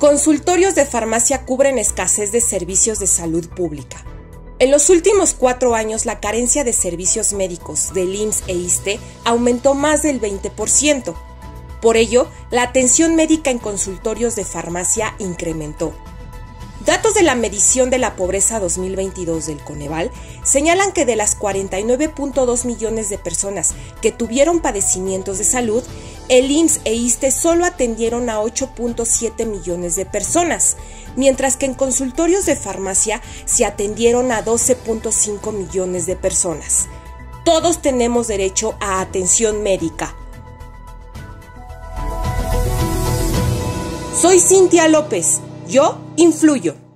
Consultorios de farmacia cubren escasez de servicios de salud pública. En los últimos cuatro años, la carencia de servicios médicos del IMSS e ISTE aumentó más del 20%. Por ello, la atención médica en consultorios de farmacia incrementó. Datos de la medición de la pobreza 2022 del Coneval señalan que de las 49.2 millones de personas que tuvieron padecimientos de salud, el IMSS e ISTE solo atendieron a 8.7 millones de personas, mientras que en consultorios de farmacia se atendieron a 12.5 millones de personas. Todos tenemos derecho a atención médica. Soy Cintia López yo influyo.